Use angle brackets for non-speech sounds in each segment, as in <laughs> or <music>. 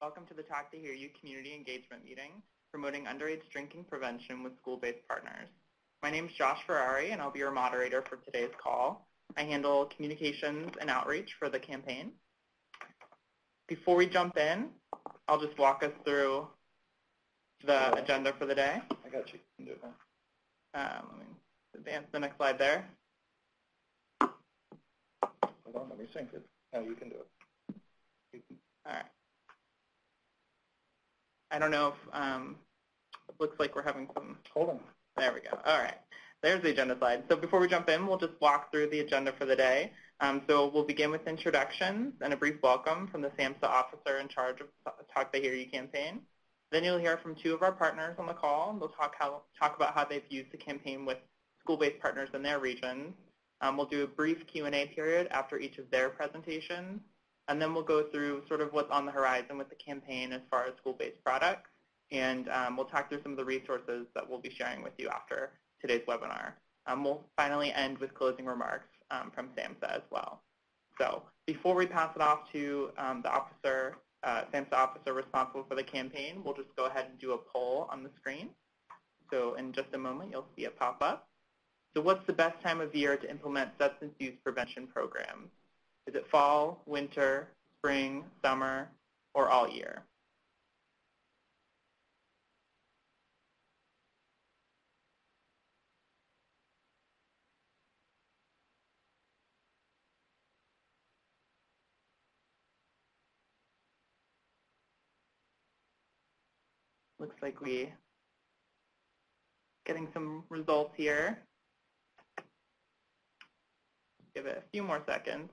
Welcome to the Talk They Hear You community engagement meeting promoting underage drinking prevention with school-based partners. My name is Josh Ferrari, and I'll be your moderator for today's call. I handle communications and outreach for the campaign. Before we jump in, I'll just walk us through the agenda for the day. I got you. you can do it. Um, let me advance the next slide there. Hold on, let me sync it. Now you can do it. You can. All right. I don't know if, um, looks like we're having some. Hold on. There we go. All right. There's the agenda slide. So before we jump in, we'll just walk through the agenda for the day. Um, so we'll begin with introductions and a brief welcome from the SAMHSA officer in charge of Talk They Hear You campaign. Then you'll hear from two of our partners on the call. They'll talk, how, talk about how they've used the campaign with school-based partners in their regions. Um, we'll do a brief Q&A period after each of their presentations. And then we'll go through sort of what's on the horizon with the campaign as far as school-based products. And um, we'll talk through some of the resources that we'll be sharing with you after today's webinar. Um, we'll finally end with closing remarks um, from SAMHSA as well. So before we pass it off to um, the officer, uh, SAMHSA officer responsible for the campaign, we'll just go ahead and do a poll on the screen. So in just a moment, you'll see it pop up. So what's the best time of year to implement substance use prevention programs? Is it fall, winter, spring, summer, or all year? Looks like we getting some results here. Give it a few more seconds.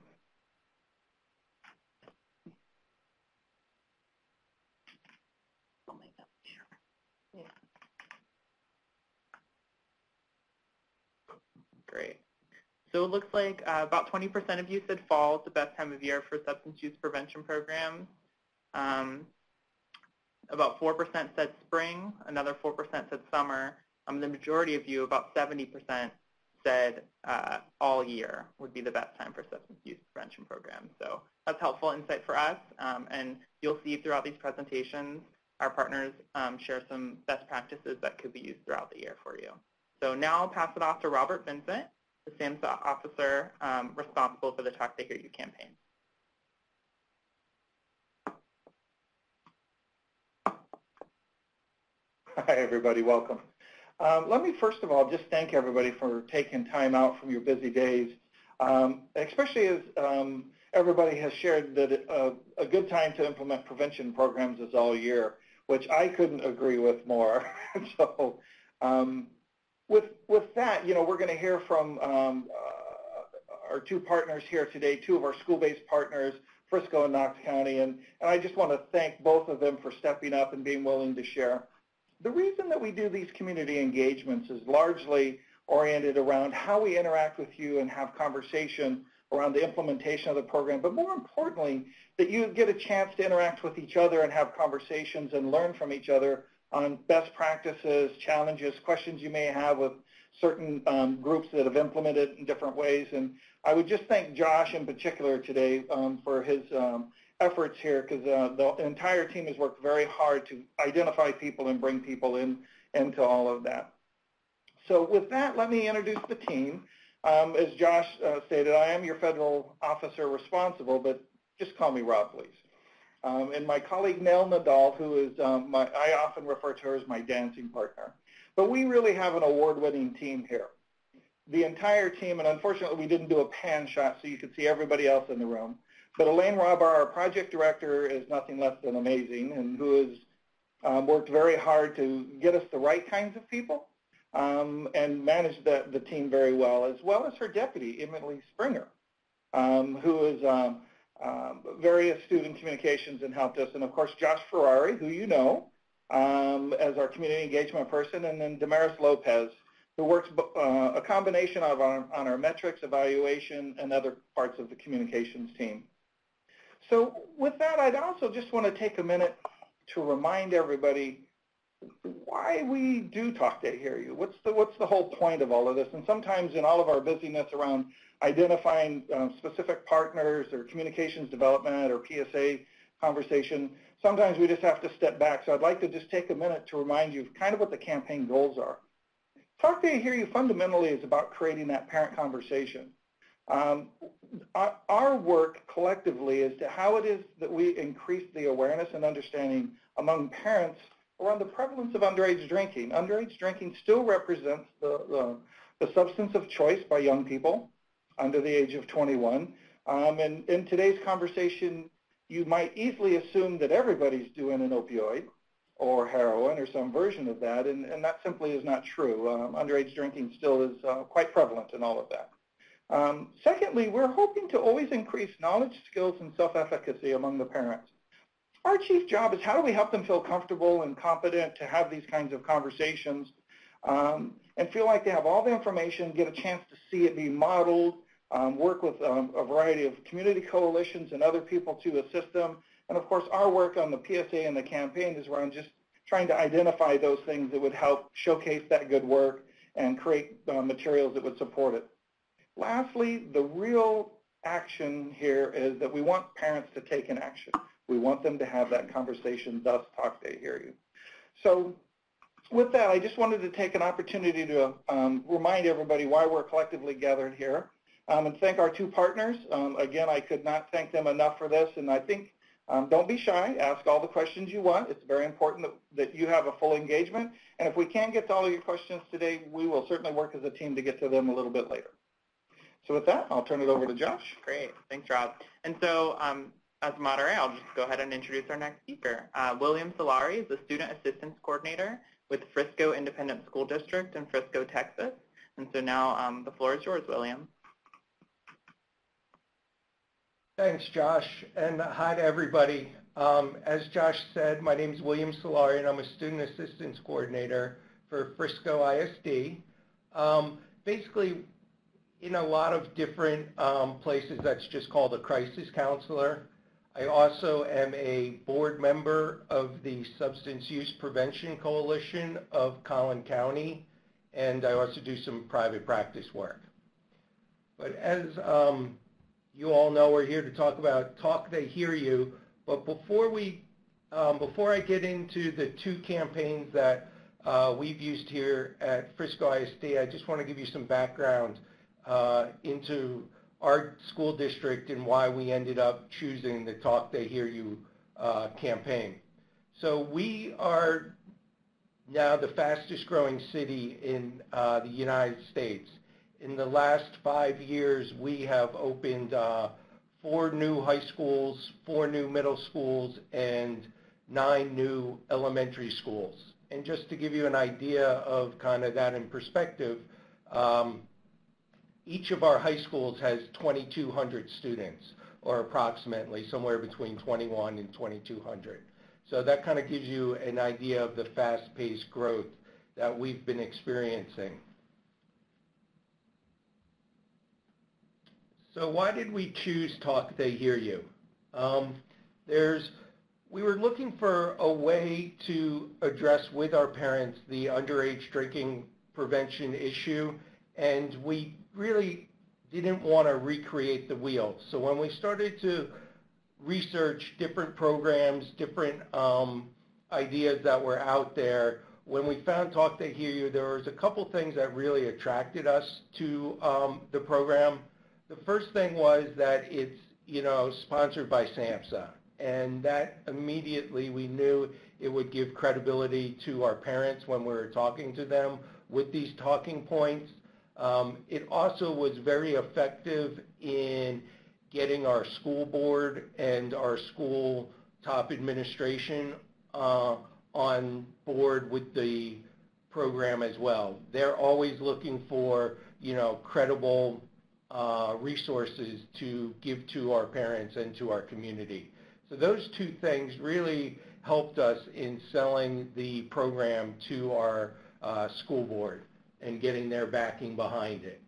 Great. So it looks like uh, about 20% of you said fall is the best time of year for substance use prevention programs. Um, about 4% said spring, another 4% said summer. Um, the majority of you, about 70%, said uh, all year would be the best time for substance use prevention programs. So that's helpful insight for us. Um, and you'll see throughout these presentations, our partners um, share some best practices that could be used throughout the year for you. So now I'll pass it off to Robert Vincent, the SAMHSA officer um, responsible for the Talk They Hear You campaign. Hi, everybody. Welcome. Um, let me first of all just thank everybody for taking time out from your busy days, um, especially as um, everybody has shared that uh, a good time to implement prevention programs is all year, which I couldn't agree with more. <laughs> so um, with, with that, you know, we're going to hear from um, uh, our two partners here today, two of our school-based partners, Frisco and Knox County, and, and I just want to thank both of them for stepping up and being willing to share. The reason that we do these community engagements is largely oriented around how we interact with you and have conversation around the implementation of the program, but more importantly, that you get a chance to interact with each other and have conversations and learn from each other on best practices, challenges, questions you may have with certain um, groups that have implemented in different ways. And I would just thank Josh in particular today um, for his um, efforts here because uh, the entire team has worked very hard to identify people and bring people in into all of that. So with that, let me introduce the team. Um, as Josh uh, stated, I am your federal officer responsible, but just call me Rob, please. Um, and my colleague Nell Nadal, who is um, my, I often refer to her as my dancing partner. But we really have an award-winning team here. The entire team, and unfortunately we didn't do a pan shot so you could see everybody else in the room. But Elaine Robar, our project director, is nothing less than amazing and who has um, worked very hard to get us the right kinds of people um, and manage the, the team very well, as well as her deputy, Emily Springer, um, who is um, very astute in communications and helped us. And of course, Josh Ferrari, who you know, um, as our community engagement person, and then Damaris Lopez, who works uh, a combination of our, on our metrics, evaluation, and other parts of the communications team. So with that, I'd also just want to take a minute to remind everybody why we do talk to hear you. What's the what's the whole point of all of this? And sometimes in all of our busyness around identifying um, specific partners or communications development or PSA conversation, sometimes we just have to step back. So I'd like to just take a minute to remind you of kind of what the campaign goals are. Talk They Hear You fundamentally is about creating that parent conversation. Um, our, work collectively is to how it is that we increase the awareness and understanding among parents around the prevalence of underage drinking. Underage drinking still represents the, the, the substance of choice by young people under the age of 21. Um, and in today's conversation, you might easily assume that everybody's doing an opioid or heroin or some version of that, and, and that simply is not true. Um, underage drinking still is uh, quite prevalent in all of that. Um, secondly, we're hoping to always increase knowledge, skills, and self-efficacy among the parents. Our chief job is how do we help them feel comfortable and competent to have these kinds of conversations um, and feel like they have all the information, get a chance to see it be modeled, um, work with um, a variety of community coalitions and other people to assist them. And of course, our work on the PSA and the campaign is around just trying to identify those things that would help showcase that good work and create uh, materials that would support it. Lastly, the real action here is that we want parents to take an action. We want them to have that conversation, thus talk, they hear you. So with that, I just wanted to take an opportunity to um, remind everybody why we're collectively gathered here um, and thank our two partners. Um, again, I could not thank them enough for this, and I think um, don't be shy. Ask all the questions you want. It's very important that, that you have a full engagement. And if we can't get to all of your questions today, we will certainly work as a team to get to them a little bit later. So with that, I'll turn it over to Josh. Great. Thanks, Rob. And so um, as moderator, I'll just go ahead and introduce our next speaker. Uh, William Solari is the Student Assistance Coordinator with Frisco Independent School District in Frisco, Texas. And so now um, the floor is yours, William. Thanks, Josh, and hi to everybody. Um, as Josh said, my name is William Solari, and I'm a Student Assistance Coordinator for Frisco ISD. Um, basically, in a lot of different um, places, that's just called a crisis counselor. I also am a board member of the Substance Use Prevention Coalition of Collin County, and I also do some private practice work. But as um, you all know we're here to talk about Talk They Hear You, but before we, um, before I get into the two campaigns that uh, we've used here at Frisco ISD, I just want to give you some background uh, into our school district and why we ended up choosing the Talk They Hear You uh, campaign. So we are now the fastest growing city in uh, the United States. In the last five years, we have opened uh, four new high schools, four new middle schools, and nine new elementary schools. And just to give you an idea of kind of that in perspective, um, each of our high schools has 2,200 students, or approximately somewhere between 21 and 2,200. So that kind of gives you an idea of the fast-paced growth that we've been experiencing. So why did we choose Talk They Hear You? Um, there's, we were looking for a way to address with our parents the underage drinking prevention issue, and we really didn't want to recreate the wheel. So when we started to research different programs, different um, ideas that were out there, when we found Talk They Hear You, there was a couple things that really attracted us to um, the program. The first thing was that it's, you know, sponsored by SAMHSA. And that immediately we knew it would give credibility to our parents when we were talking to them with these talking points. Um, it also was very effective in getting our school board and our school top administration uh, on board with the program as well. They're always looking for, you know, credible uh, resources to give to our parents and to our community. So those two things really helped us in selling the program to our uh, school board and getting their backing behind it.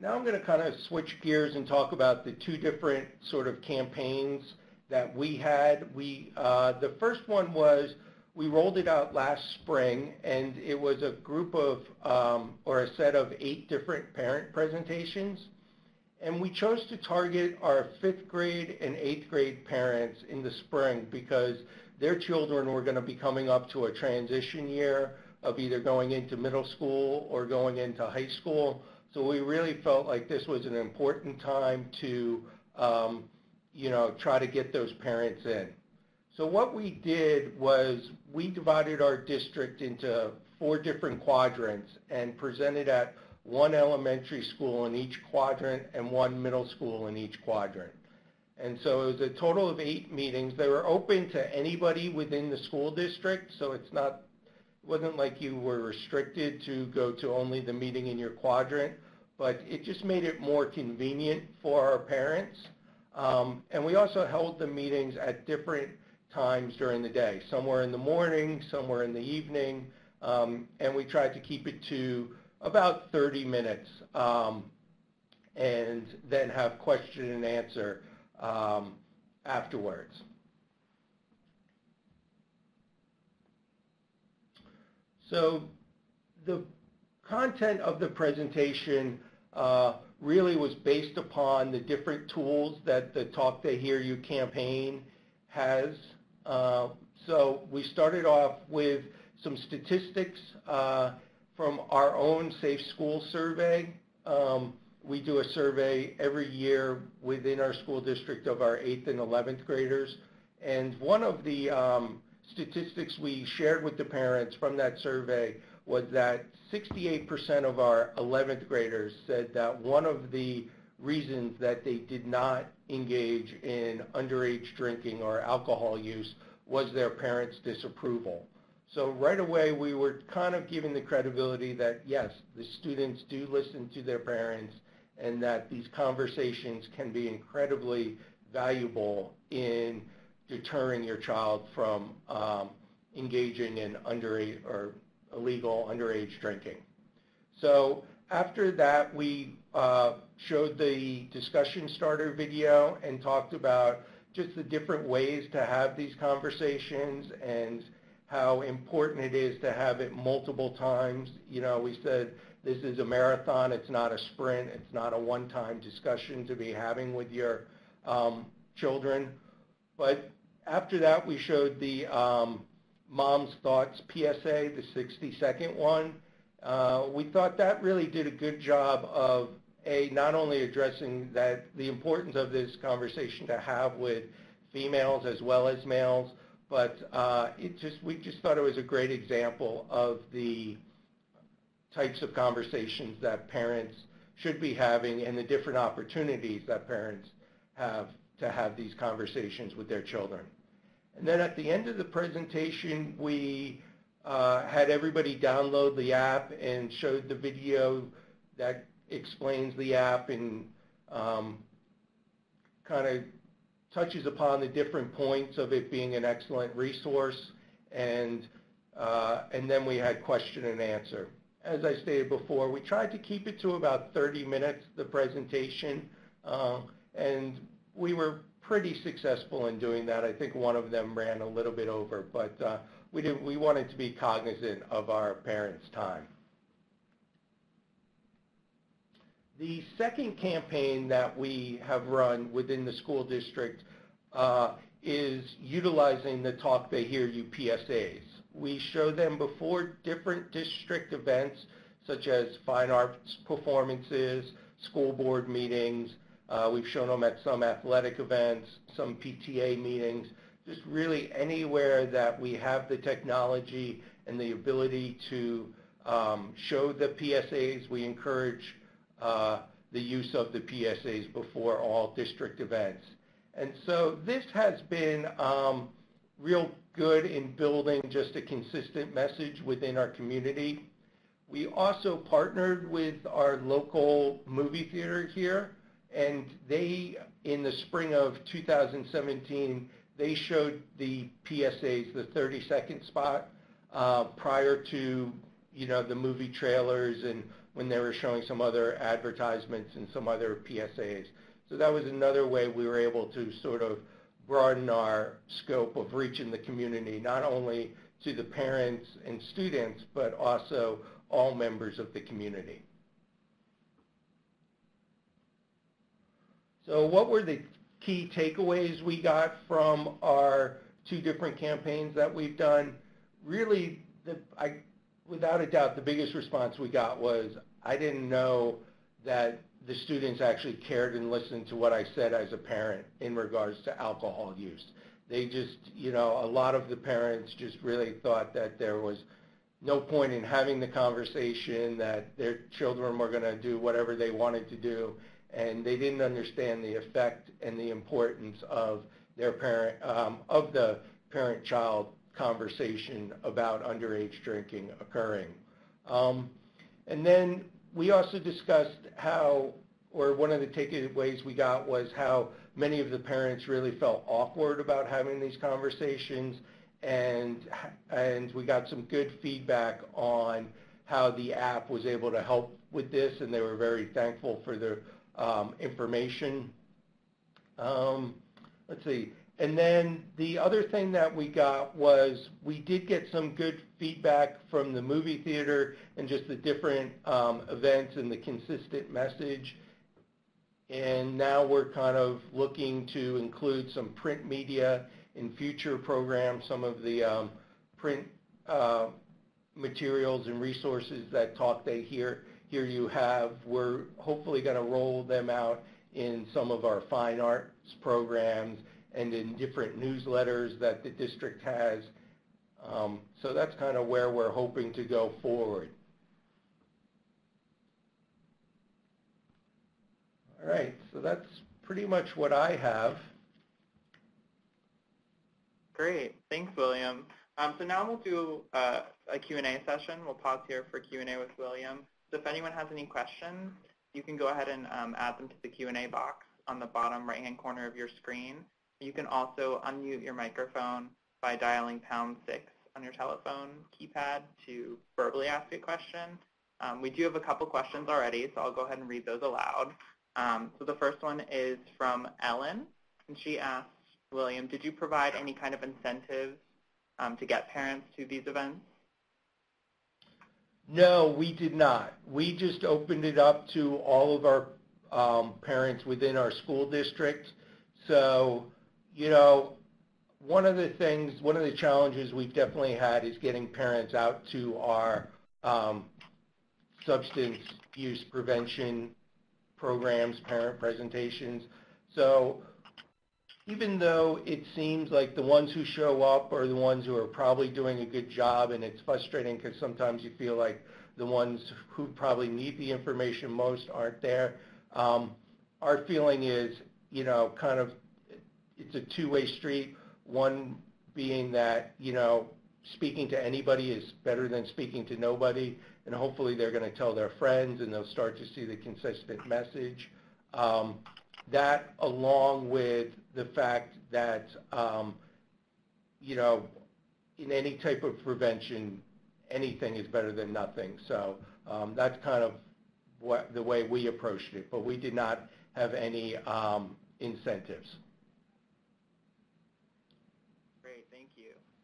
Now I'm going to kind of switch gears and talk about the two different sort of campaigns that we had. We uh, the first one was we rolled it out last spring, and it was a group of um, or a set of eight different parent presentations. And we chose to target our fifth grade and eighth grade parents in the spring because their children were going to be coming up to a transition year of either going into middle school or going into high school. So we really felt like this was an important time to, um, you know, try to get those parents in. So what we did was we divided our district into four different quadrants and presented at one elementary school in each quadrant and one middle school in each quadrant. And so it was a total of eight meetings. They were open to anybody within the school district, so it's not, it wasn't like you were restricted to go to only the meeting in your quadrant, but it just made it more convenient for our parents. Um, and we also held the meetings at different times during the day. Somewhere in the morning, somewhere in the evening, um, and we tried to keep it to about 30 minutes um, and then have question and answer um, afterwards. So the content of the presentation uh, really was based upon the different tools that the Talk They Hear You campaign has. Uh, so we started off with some statistics uh, from our own Safe School survey. Um, we do a survey every year within our school district of our 8th and 11th graders. And one of the um, statistics we shared with the parents from that survey was that 68% of our 11th graders said that one of the reasons that they did not engage in underage drinking or alcohol use was their parents' disapproval. So right away, we were kind of giving the credibility that, yes, the students do listen to their parents and that these conversations can be incredibly valuable in deterring your child from um, engaging in underage or illegal underage drinking. So after that, we uh, showed the discussion starter video and talked about just the different ways to have these conversations and how important it is to have it multiple times. You know, we said this is a marathon. It's not a sprint. It's not a one-time discussion to be having with your um, children. But after that, we showed the um, Mom's Thoughts PSA, the 60-second one. Uh, we thought that really did a good job of a not only addressing that the importance of this conversation to have with females as well as males, but uh, it just we just thought it was a great example of the types of conversations that parents should be having and the different opportunities that parents have to have these conversations with their children. And then at the end of the presentation, we uh, had everybody download the app and showed the video that explains the app and um, kind of touches upon the different points of it being an excellent resource, and, uh, and then we had question and answer. As I stated before, we tried to keep it to about 30 minutes, the presentation, uh, and we were pretty successful in doing that. I think one of them ran a little bit over, but uh, we, did, we wanted to be cognizant of our parents' time. The second campaign that we have run within the school district uh, is utilizing the Talk They Hear You PSAs. We show them before different district events such as fine arts performances, school board meetings. Uh, we've shown them at some athletic events, some PTA meetings, just really anywhere that we have the technology and the ability to um, show the PSAs. We encourage uh, the use of the PSAs before all district events. And so this has been um, real good in building just a consistent message within our community. We also partnered with our local movie theater here, and they, in the spring of 2017, they showed the PSAs, the 30-second spot, uh, prior to, you know, the movie trailers and when they were showing some other advertisements and some other PSAs. So that was another way we were able to sort of broaden our scope of reaching the community, not only to the parents and students, but also all members of the community. So what were the key takeaways we got from our two different campaigns that we've done? Really, the, I, without a doubt, the biggest response we got was, I didn't know that the students actually cared and listened to what I said as a parent in regards to alcohol use. They just, you know, a lot of the parents just really thought that there was no point in having the conversation, that their children were going to do whatever they wanted to do, and they didn't understand the effect and the importance of their parent, um, of the parent-child conversation about underage drinking occurring. Um, and then we also discussed how, or one of the takeaways we got was how many of the parents really felt awkward about having these conversations, and and we got some good feedback on how the app was able to help with this, and they were very thankful for the um, information. Um, let's see. And then the other thing that we got was we did get some good feedback from the movie theater and just the different um, events and the consistent message. And now we're kind of looking to include some print media in future programs, some of the um, print uh, materials and resources that Talk They Hear, here you have. We're hopefully going to roll them out in some of our fine arts programs and in different newsletters that the district has. Um, so that's kind of where we're hoping to go forward. All right, so that's pretty much what I have. Great, thanks, William. Um, so now we'll do uh, a Q&A session. We'll pause here for Q&A with William. So if anyone has any questions, you can go ahead and um, add them to the Q&A box on the bottom right-hand corner of your screen. You can also unmute your microphone by dialing pound six on your telephone keypad to verbally ask a question. Um, we do have a couple questions already, so I'll go ahead and read those aloud. Um, so the first one is from Ellen, and she asks, William, did you provide any kind of incentives um, to get parents to these events? No, we did not. We just opened it up to all of our um, parents within our school district. So you know, one of the things, one of the challenges we've definitely had is getting parents out to our um, substance use prevention programs, parent presentations. So even though it seems like the ones who show up are the ones who are probably doing a good job, and it's frustrating because sometimes you feel like the ones who probably need the information most aren't there. Um, our feeling is, you know, kind of it's a two-way street. One being that, you know, speaking to anybody is better than speaking to nobody, and hopefully they're going to tell their friends and they'll start to see the consistent message. Um, that along with the fact that, um, you know, in any type of prevention, anything is better than nothing. So um, that's kind of what, the way we approached it, but we did not have any um, incentives.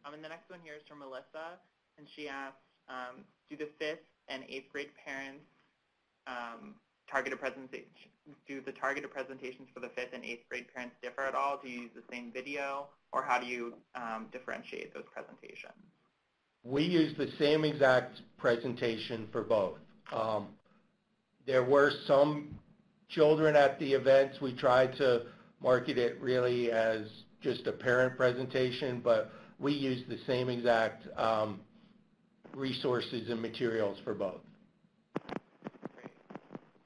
Um, and the next one here is from Melissa, and she asks, um, do the fifth and eighth grade parents um, targeted presentation, do the targeted presentations for the fifth and eighth grade parents differ at all? Do you use the same video, or how do you um, differentiate those presentations? We use the same exact presentation for both. Um, there were some children at the events. We tried to market it really as just a parent presentation, but we use the same exact um, resources and materials for both. Great.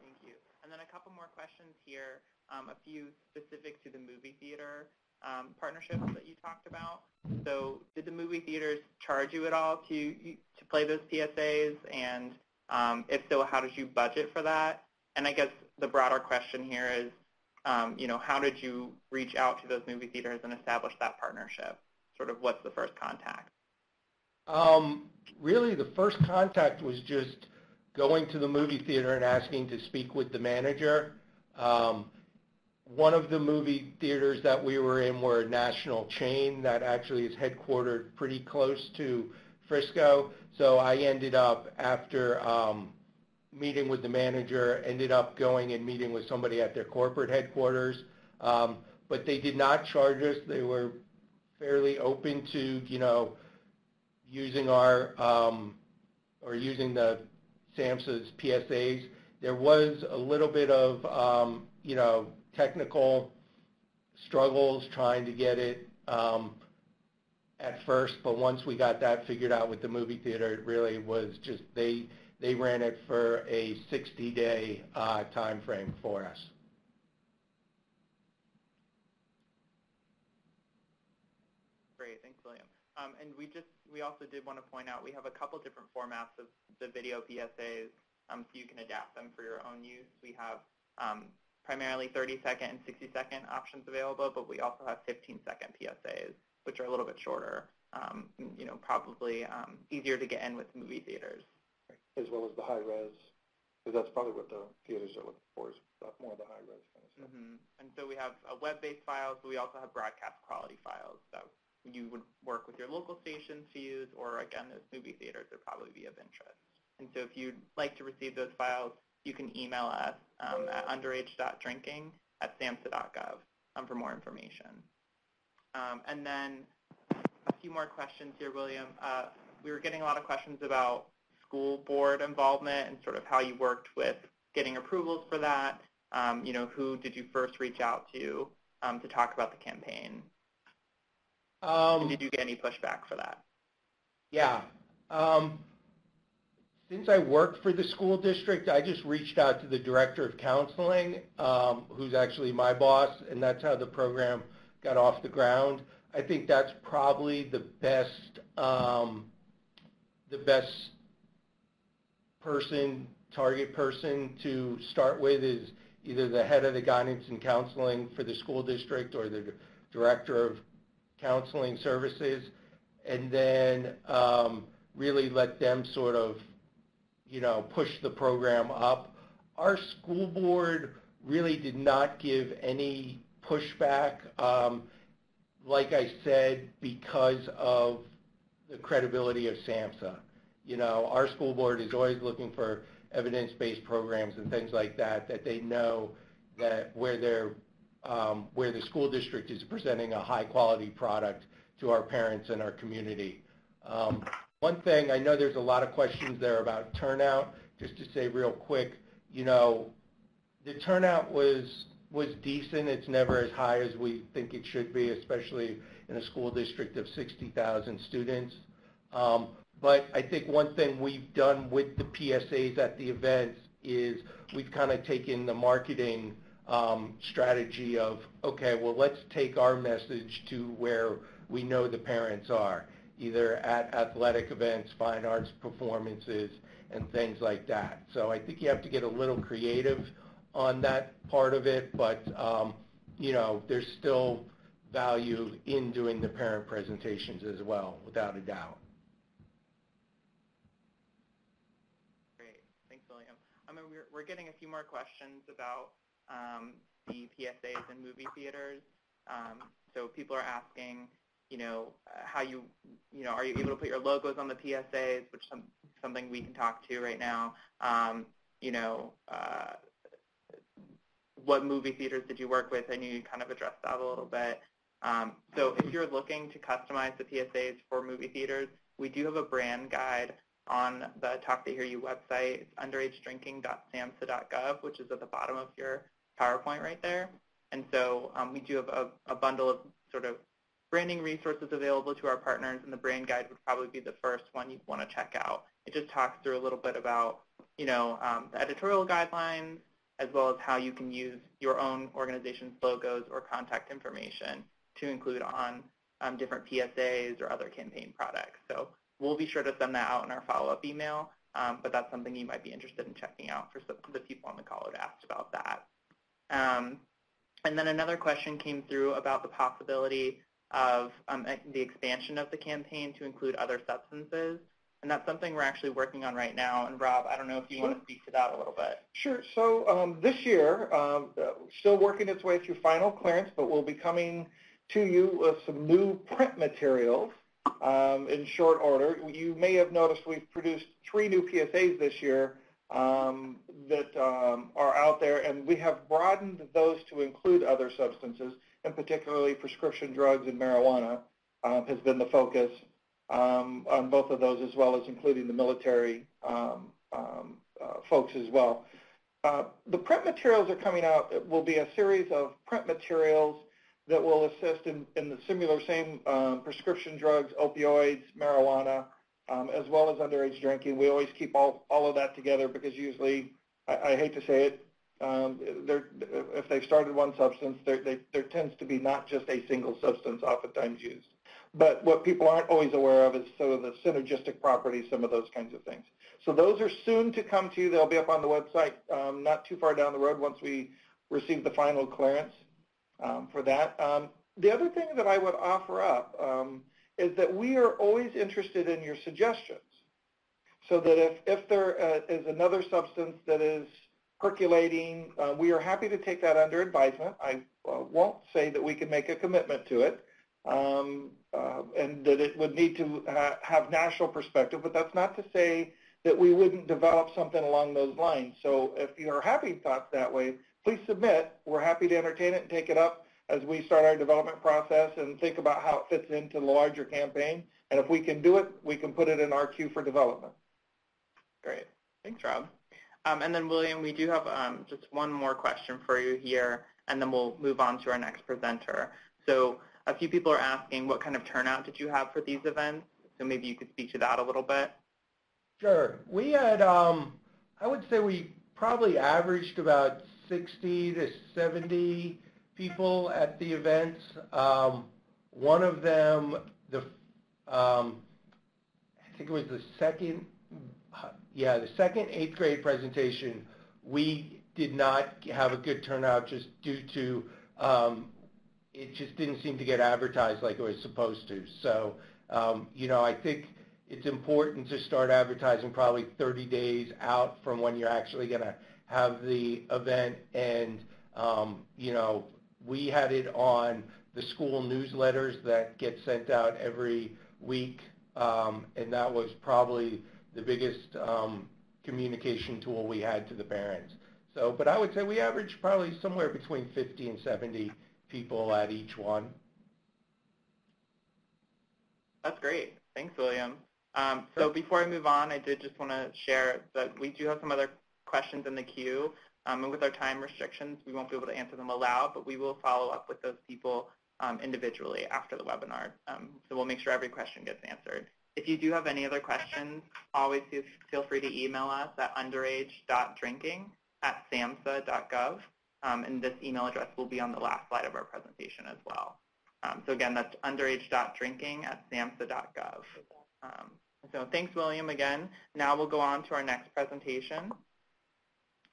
Thank you. And then a couple more questions here, um, a few specific to the movie theater um, partnerships that you talked about. So did the movie theaters charge you at all to, to play those PSAs? And um, if so, how did you budget for that? And I guess the broader question here is, um, you know, how did you reach out to those movie theaters and establish that partnership? Sort of what's the first contact? Um, really, the first contact was just going to the movie theater and asking to speak with the manager. Um, one of the movie theaters that we were in were a national chain that actually is headquartered pretty close to Frisco. So I ended up after um, meeting with the manager, ended up going and meeting with somebody at their corporate headquarters. Um, but they did not charge us. They were fairly open to, you know, using our, um, or using the SAMHSA's PSAs. There was a little bit of, um, you know, technical struggles trying to get it um, at first, but once we got that figured out with the movie theater, it really was just they they ran it for a 60-day uh, time frame for us. Great, thanks, William. Um, and we just we also did want to point out we have a couple different formats of the video PSAs, um, so you can adapt them for your own use. We have um, primarily 30-second and 60-second options available, but we also have 15-second PSAs which are a little bit shorter, um, you know, probably um, easier to get in with movie theaters. As well as the high res, because that's probably what the theaters are looking for is more of the high res kind of stuff. Mm-hmm. And so we have a web-based files, but we also have broadcast quality files that you would work with your local stations to use, or again, those movie theaters would probably be of interest. And so if you'd like to receive those files, you can email us um, at underage.drinking at samhsa.gov um, for more information. Um, and then a few more questions here, William. Uh, we were getting a lot of questions about school board involvement and sort of how you worked with getting approvals for that. Um, you know, who did you first reach out to um, to talk about the campaign? Um, did you get any pushback for that? Yeah. Um, since I worked for the school district, I just reached out to the director of counseling, um, who's actually my boss, and that's how the program got off the ground. I think that's probably the best um, the best person, target person to start with is either the head of the guidance and counseling for the school district or the director of counseling services, and then um, really let them sort of, you know, push the program up. Our school board really did not give any pushback, um, like I said, because of the credibility of SAMHSA. You know, our school board is always looking for evidence-based programs and things like that, that they know that where they're um, where the school district is presenting a high-quality product to our parents and our community. Um, one thing, I know there's a lot of questions there about turnout. Just to say real quick, you know, the turnout was was decent. It's never as high as we think it should be, especially in a school district of 60,000 students. Um, but I think one thing we've done with the PSAs at the events is we've kind of taken the marketing um, strategy of, okay, well, let's take our message to where we know the parents are, either at athletic events, fine arts performances, and things like that. So I think you have to get a little creative on that part of it, but um, you know, there's still value in doing the parent presentations as well, without a doubt. Great, thanks, William. I mean, we're, we're getting a few more questions about um, the PSAs in movie theaters. Um, so people are asking, you know, how you, you know, are you able to put your logos on the PSAs, which is some, something we can talk to right now. Um, you know, uh, what movie theaters did you work with? I knew you kind of addressed that a little bit. Um, so if you're looking to customize the PSAs for movie theaters, we do have a brand guide on the Talk They Hear You website. It's underagedrinking.samhsa.gov, which is at the bottom of your PowerPoint right there. And so um, we do have a, a bundle of sort of branding resources available to our partners, and the brand guide would probably be the first one you'd want to check out. It just talks through a little bit about, you know, um, the editorial guidelines, as well as how you can use your own organization's logos or contact information to include on um, different PSAs or other campaign products. So we'll be sure to send that out in our follow-up email, um, but that's something you might be interested in checking out for the people on the call who asked about that. Um, and then another question came through about the possibility of um, the expansion of the campaign to include other substances. And that's something we're actually working on right now. And Rob, I don't know if you sure. want to speak to that a little bit. Sure. So um, this year, um, uh, still working its way through final clearance, but we'll be coming to you with some new print materials um, in short order. You may have noticed we've produced three new PSAs this year um, that um, are out there, and we have broadened those to include other substances, and particularly prescription drugs and marijuana um, has been the focus um, on both of those, as well as including the military um, uh, folks as well. Uh, the print materials are coming out. It will be a series of print materials that will assist in, in the similar same um, prescription drugs, opioids, marijuana, um, as well as underage drinking. We always keep all, all of that together because usually, I, I hate to say it, um, if they've started one substance, they, there tends to be not just a single substance oftentimes used. But what people aren't always aware of is sort of the synergistic properties, some of those kinds of things. So those are soon to come to you. They'll be up on the website um, not too far down the road once we receive the final clearance for that. Um, the other thing that I would offer up um, is that we are always interested in your suggestions. So that if, if there uh, is another substance that is percolating, uh, we are happy to take that under advisement. I uh, won't say that we can make a commitment to it um, uh, and that it would need to ha have national perspective, but that's not to say that we wouldn't develop something along those lines. So if you're happy thoughts that way, please submit. We're happy to entertain it and take it up as we start our development process and think about how it fits into the larger campaign. And if we can do it, we can put it in our queue for development. Great. Thanks, Rob. Um, and then, William, we do have um, just one more question for you here, and then we'll move on to our next presenter. So a few people are asking what kind of turnout did you have for these events? So maybe you could speak to that a little bit. Sure. We had, um, I would say we probably averaged about 60 to 70 people at the events. Um, one of them, the um, I think it was the second, yeah, the second eighth grade presentation, we did not have a good turnout just due to um, it just didn't seem to get advertised like it was supposed to. So, um, you know, I think it's important to start advertising probably 30 days out from when you're actually going to have the event. And, um, you know, we had it on the school newsletters that get sent out every week. Um, and that was probably the biggest um, communication tool we had to the parents. So, but I would say we averaged probably somewhere between 50 and 70 people at each one. That's great. Thanks, William. Um, so before I move on, I did just want to share that we do have some other questions in the queue. Um, and with our time restrictions, we won't be able to answer them aloud, but we will follow up with those people um, individually after the webinar. Um, so we'll make sure every question gets answered. If you do have any other questions, always feel free to email us at underage.drinking at samhsa.gov. Um, and this email address will be on the last slide of our presentation as well. Um, so again, that's underage.drinking at samhsa.gov. Um, so thanks, William, again. Now we'll go on to our next presentation,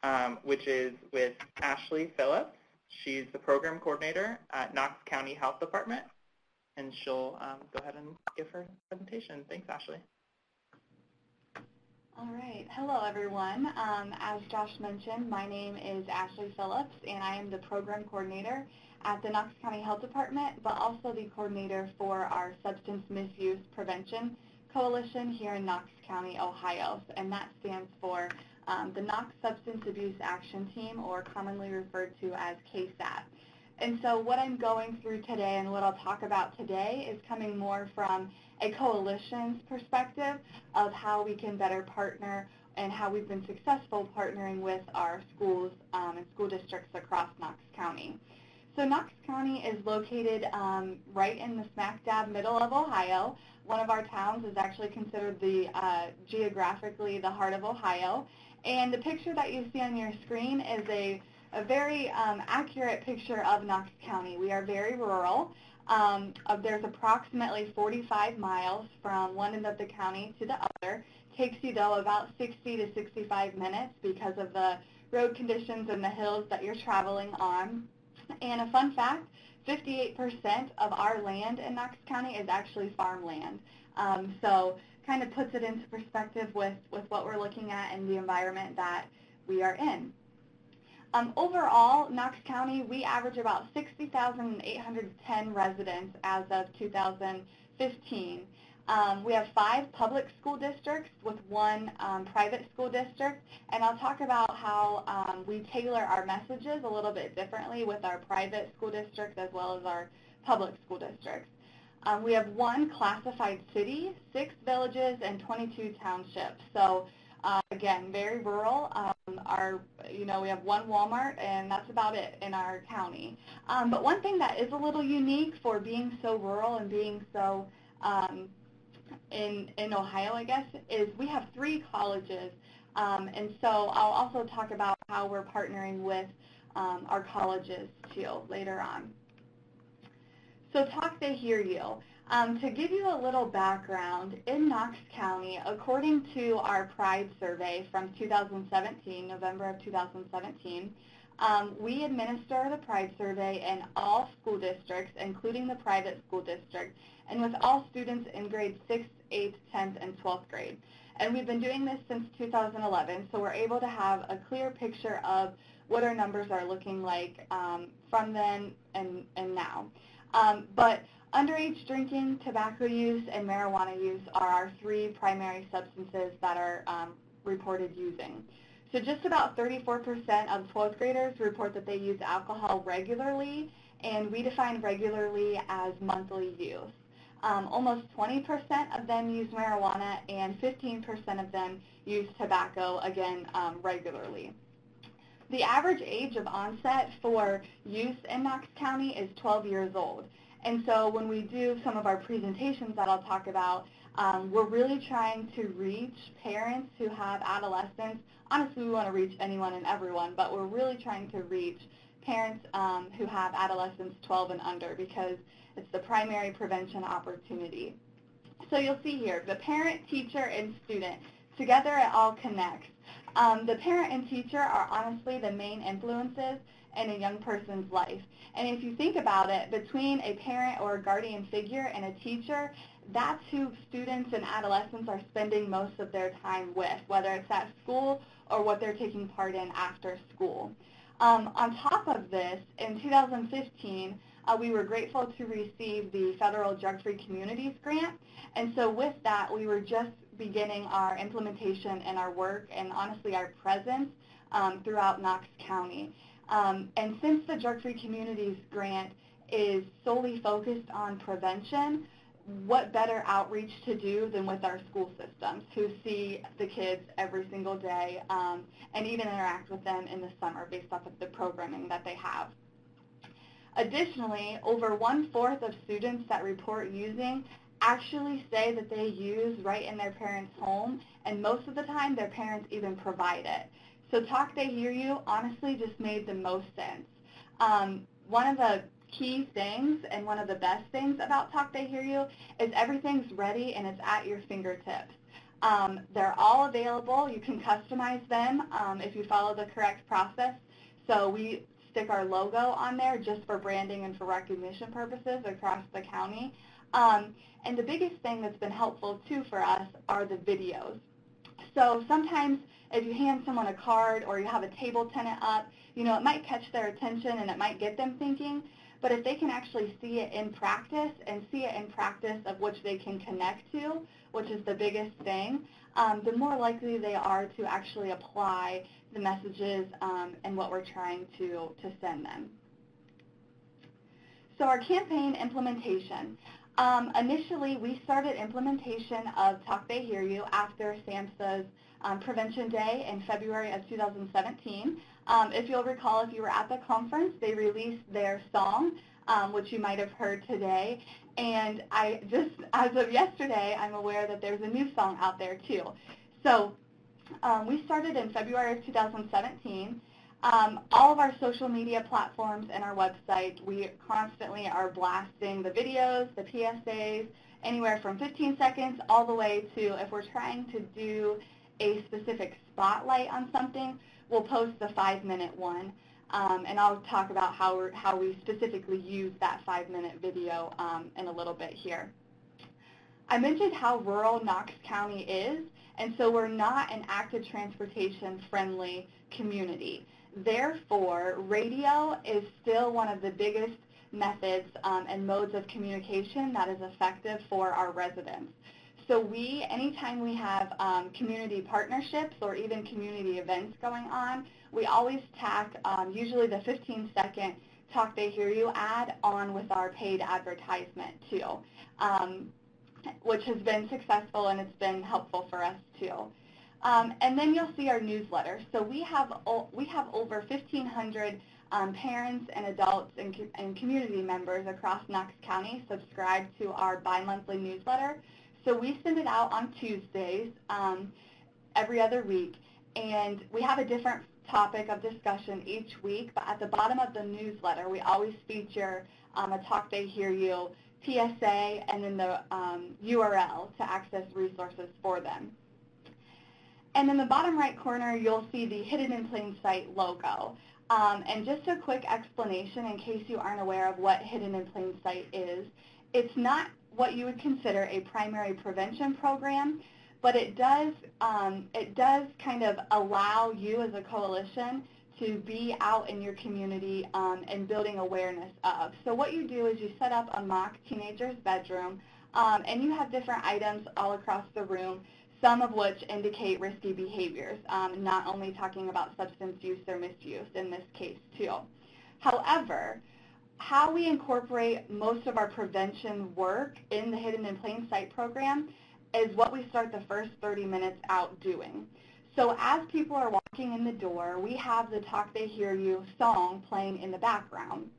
um, which is with Ashley Phillips. She's the program coordinator at Knox County Health Department, and she'll um, go ahead and give her presentation. Thanks, Ashley. All right. Hello, everyone. Um, as Josh mentioned, my name is Ashley Phillips, and I am the program coordinator at the Knox County Health Department, but also the coordinator for our Substance Misuse Prevention Coalition here in Knox County, Ohio. And that stands for um, the Knox Substance Abuse Action Team, or commonly referred to as KSAT. And so what I'm going through today and what I'll talk about today is coming more from a coalition's perspective of how we can better partner and how we've been successful partnering with our schools um, and school districts across Knox County. So Knox County is located um, right in the smack dab middle of Ohio. One of our towns is actually considered the uh, geographically the heart of Ohio. And the picture that you see on your screen is a, a very um, accurate picture of Knox County. We are very rural. Um, uh, there's approximately 45 miles from one end of the county to the other. Takes you, though, about 60 to 65 minutes because of the road conditions and the hills that you're traveling on. And a fun fact, 58% of our land in Knox County is actually farmland. Um, so kind of puts it into perspective with, with what we're looking at and the environment that we are in. Um, overall, Knox County, we average about 60,810 residents as of 2015. Um, we have five public school districts with one um, private school district, and I'll talk about how um, we tailor our messages a little bit differently with our private school districts as well as our public school districts. Um, we have one classified city, six villages, and 22 townships. So uh, again, very rural. Um, our, you know, we have one Walmart, and that's about it in our county. Um, but one thing that is a little unique for being so rural and being so um, in in Ohio, I guess, is we have three colleges, um, and so I'll also talk about how we're partnering with um, our colleges too later on. So talk they hear you. Um, to give you a little background, in Knox County, according to our PRIDE survey from 2017, November of 2017, um, we administer the PRIDE survey in all school districts, including the private school district, and with all students in grades 6th, 8th, 10th, and 12th grade. And we've been doing this since 2011, so we're able to have a clear picture of what our numbers are looking like um, from then and, and now. Um, but underage drinking, tobacco use, and marijuana use are our three primary substances that are um, reported using. So just about 34% of 12th graders report that they use alcohol regularly, and we define regularly as monthly use. Um, almost 20% of them use marijuana, and 15% of them use tobacco, again, um, regularly. The average age of onset for use in Knox County is 12 years old. And so when we do some of our presentations that I'll talk about, um, we're really trying to reach parents who have adolescents. Honestly, we want to reach anyone and everyone, but we're really trying to reach parents um, who have adolescents 12 and under because it's the primary prevention opportunity. So you'll see here, the parent, teacher, and student. Together it all connects. Um, the parent and teacher are honestly the main influences in a young person's life. And if you think about it, between a parent or a guardian figure and a teacher, that's who students and adolescents are spending most of their time with, whether it's at school or what they're taking part in after school. Um, on top of this, in 2015, uh, we were grateful to receive the Federal Drug-Free Communities Grant. And so with that, we were just beginning our implementation and our work and honestly our presence um, throughout Knox County. Um, and since the Drug-Free Communities Grant is solely focused on prevention, what better outreach to do than with our school systems who see the kids every single day um, and even interact with them in the summer based off of the programming that they have. Additionally, over one-fourth of students that report using actually say that they use right in their parents' home, and most of the time their parents even provide it. So Talk They Hear You honestly just made the most sense. Um, one of the key things and one of the best things about Talk They Hear You is everything's ready and it's at your fingertips. Um, they're all available. You can customize them um, if you follow the correct process. So we stick our logo on there just for branding and for recognition purposes across the county. Um, and the biggest thing that's been helpful too for us are the videos. So sometimes if you hand someone a card or you have a table tenant up, you know, it might catch their attention and it might get them thinking. But if they can actually see it in practice and see it in practice of which they can connect to, which is the biggest thing, um, the more likely they are to actually apply the messages um, and what we're trying to, to send them. So our campaign implementation. Um, initially, we started implementation of Talk They Hear You after SAMHSA's um, Prevention Day in February of 2017. Um, if you'll recall, if you were at the conference, they released their song, um, which you might have heard today. And I just, as of yesterday, I'm aware that there's a new song out there too. So um, we started in February of 2017. Um, all of our social media platforms and our website, we constantly are blasting the videos, the PSAs, anywhere from 15 seconds all the way to if we're trying to do a specific spotlight on something, we'll post the five-minute one. Um, and I'll talk about how, how we specifically use that five-minute video um, in a little bit here. I mentioned how rural Knox County is, and so we're not an active transportation friendly community. Therefore, radio is still one of the biggest methods um, and modes of communication that is effective for our residents. so we, anytime we have um, community partnerships or even community events going on, we always tack um, usually the 15-second Talk They Hear You ad on with our paid advertisement too, um, which has been successful and it's been helpful for us too. Um, and then you'll see our newsletter. So we have we have over 1,500 um, parents and adults and, and, community members across Knox County subscribe to our bi-monthly newsletter. So we send it out on Tuesdays um, every other week, and we have a different topic of discussion each week, but at the bottom of the newsletter, we always feature um, a Talk They Hear You PSA and then the um, URL to access resources for them. And in the bottom right corner, you'll see the Hidden in Plain Sight logo. Um, and just a quick explanation in case you aren't aware of what Hidden in Plain Sight is. It's not what you would consider a primary prevention program, but it does, um, it does kind of allow you as a coalition to be out in your community um, and building awareness of. So what you do is you set up a mock teenager's bedroom, um, and you have different items all across the room some of which indicate risky behaviors, um, not only talking about substance use or misuse in this case too. However, how we incorporate most of our prevention work in the Hidden in Plain Sight program is what we start the first 30 minutes out doing. So as people are walking in the door, we have the Talk They Hear You song playing in the background.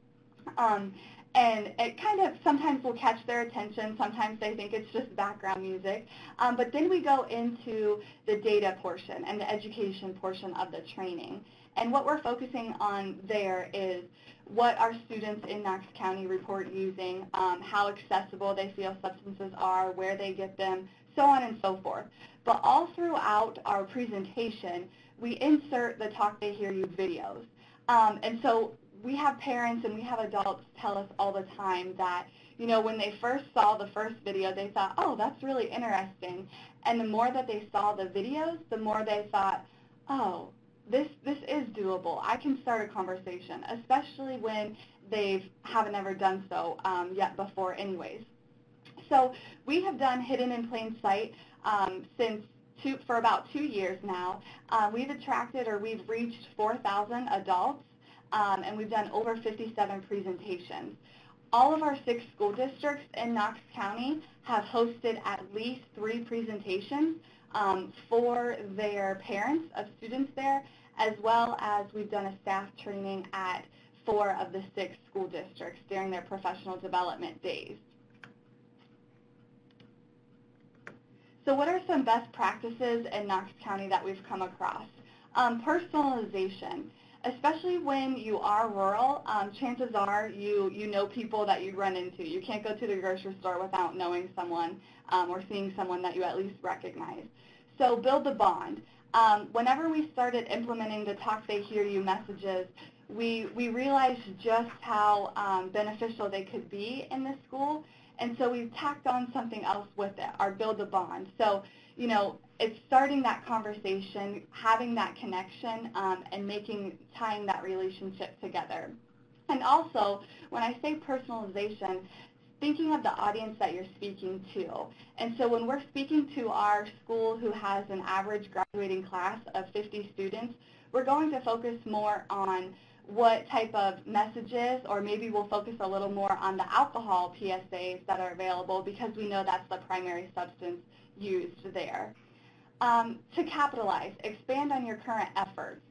Um, and it kind of sometimes will catch their attention. Sometimes they think it's just background music. Um, but then we go into the data portion and the education portion of the training. And what we're focusing on there is what our students in Knox County report using, um, how accessible they feel substances are, where they get them, so on and so forth. But all throughout our presentation, we insert the Talk They Hear You videos. Um, and so we have parents and we have adults tell us all the time that, you know, when they first saw the first video, they thought, oh, that's really interesting. And the more that they saw the videos, the more they thought, oh, this, this is doable. I can start a conversation, especially when they haven't ever done so um, yet before anyways. So we have done Hidden in Plain Sight um, since two, for about two years now. Uh, we've attracted or we've reached 4,000 adults um, and we've done over 57 presentations. All of our six school districts in Knox County have hosted at least three presentations um, for their parents of students there, as well as we've done a staff training at four of the six school districts during their professional development days. So what are some best practices in Knox County that we've come across? Um, personalization especially when you are rural, um, chances are you, you know people that you run into. You can't go to the grocery store without knowing someone um, or seeing someone that you at least recognize. So build the bond. Um, whenever we started implementing the Talk They Hear You messages, we, we realized just how um, beneficial they could be in the school. And so we've tacked on something else with it, our Build a Bond. So you know, it's starting that conversation, having that connection, um, and making, tying that relationship together. And also, when I say personalization, thinking of the audience that you're speaking to. And so when we're speaking to our school who has an average graduating class of 50 students, we're going to focus more on what type of messages, or maybe we'll focus a little more on the alcohol PSAs that are available because we know that's the primary substance used there. Um, to capitalize, expand on your current efforts.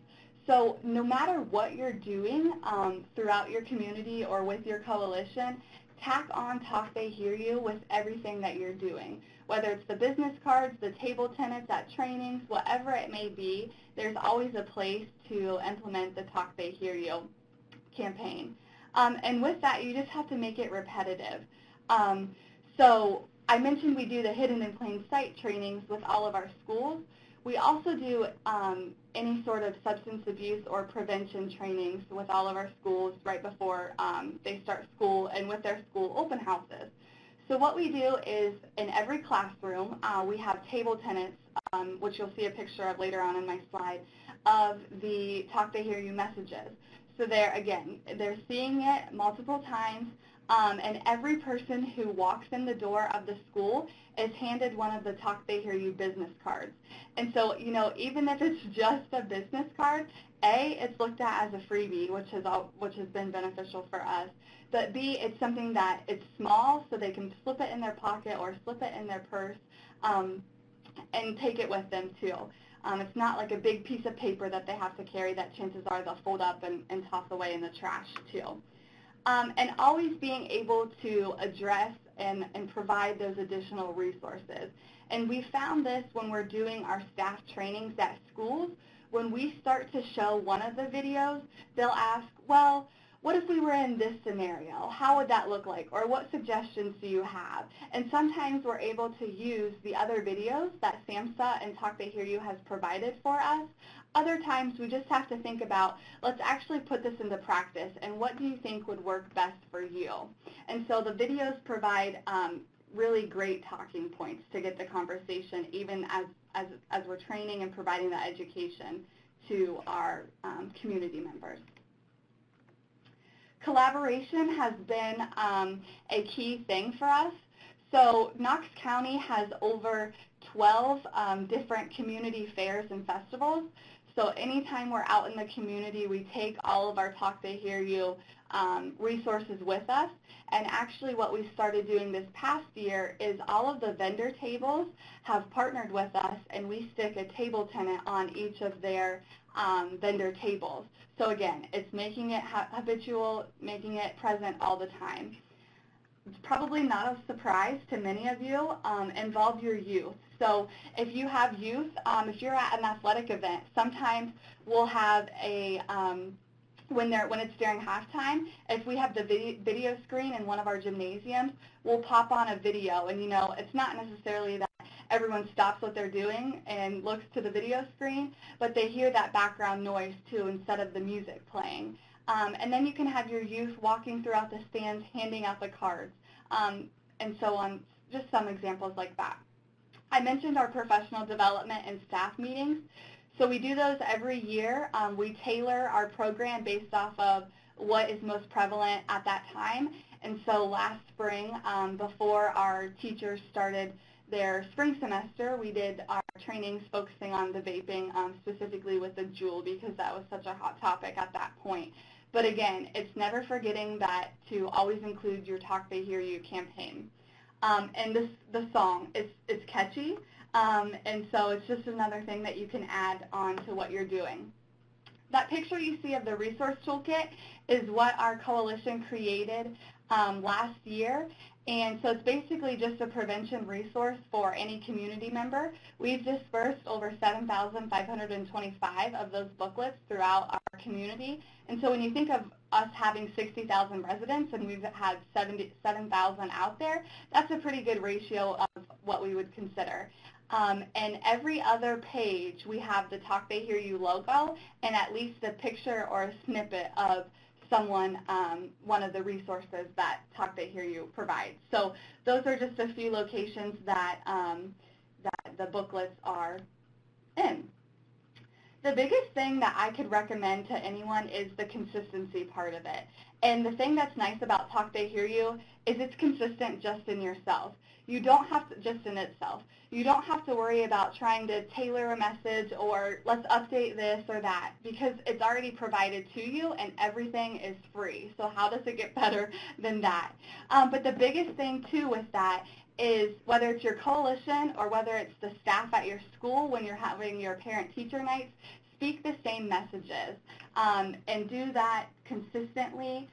So no matter what you're doing um, throughout your community or with your coalition, tack on Talk They Hear You with everything that you're doing. Whether it's the business cards, the table tents at trainings, whatever it may be, there's always a place to implement the Talk They Hear You campaign. Um, and with that, you just have to make it repetitive. Um, so I mentioned we do the hidden in plain sight trainings with all of our schools. We also do um, any sort of substance abuse or prevention trainings with all of our schools right before um, they start school and with their school open houses. So what we do is in every classroom, uh, we have table tents, um, which you'll see a picture of later on in my slide, of the Talk They Hear You messages. So they're, again, they're seeing it multiple times Um, and every person who walks in the door of the school is handed one of the Talk They Hear You business cards. And so, you know, even if it's <laughs> just a business card, A, it's looked at as a freebie, which has, all, which has been beneficial for us. But B, it's something that it's small, so they can slip it in their pocket or slip it in their purse um, and take it with them too. Um, it's not like a big piece of paper that they have to carry that chances are they'll fold up and, and toss away in the trash too. Um, and always being able to address and, and provide those additional resources. And we found this when we're doing our staff trainings at schools. When we start to show one of the videos, they'll ask, well, what if we were in this scenario? How would that look like? Or what suggestions do you have? And sometimes we're able to use the other videos that SAMHSA and Talk They Hear You has provided for us. Other times we just have to think about, let's actually put this into practice and what do you think would work best for you? And so the videos provide um, really great talking points to get the conversation even as, as, as we're training and providing the education to our um, community members. Collaboration has been um, a key thing for us. So Knox County has over 12 um, different community fairs and festivals. So anytime we're out in the community, we take all of our Talk They Hear You um, resources with us. And actually what we started doing this past year is all of the vendor tables have partnered with us and we stick a table tenant on each of their um, vendor tables. So again, it's making it habitual, making it present all the time. Probably not a surprise to many of you, um, involve your youth. So if you have youth, um, if you're at an athletic event, sometimes we'll have a, um, when, they're, when it's during halftime, if we have the video screen in one of our gymnasiums, we'll pop on a video. And you know, it's not necessarily that everyone stops what they're doing and looks to the video screen, but they hear that background noise too instead of the music playing. Um, and then you can have your youth walking throughout the stands handing out the cards um, and so on, just some examples like that. I mentioned our professional development and staff meetings. So we do those every year. Um, we tailor our program based off of what is most prevalent at that time. And so last spring, um, before our teachers started their spring semester, we did our trainings focusing on the vaping, um, specifically with the Juul, because that was such a hot topic at that point. But again, it's never forgetting that to always include your Talk They Hear You campaign. Um, and this, the song, it's, it's catchy, um, and so it's just another thing that you can add on to what you're doing. That picture you see of the resource toolkit is what our coalition created um, last year, and so it's basically just a prevention resource for any community member. We've dispersed over 7,525 of those booklets throughout our community. And so when you think of us having 60,000 residents and we've had 7,000 out there, that's a pretty good ratio of what we would consider. Um, and every other page, we have the Talk They Hear You logo and at least a picture or a snippet of someone um, one of the resources that Talk They Hear You provides. So those are just a few locations that, um, that the booklets are in. The biggest thing that I could recommend to anyone is the consistency part of it. And the thing that's nice about Talk They Hear You is it's consistent just in yourself. You don't have to, just in itself. You don't have to worry about trying to tailor a message or let's update this or that because it's already provided to you and everything is free. So how does it get <laughs> better than that? Um, but the biggest thing too with that is whether it's your coalition or whether it's the staff at your school when you're having your parent-teacher nights, speak the same messages um, and do that consistently.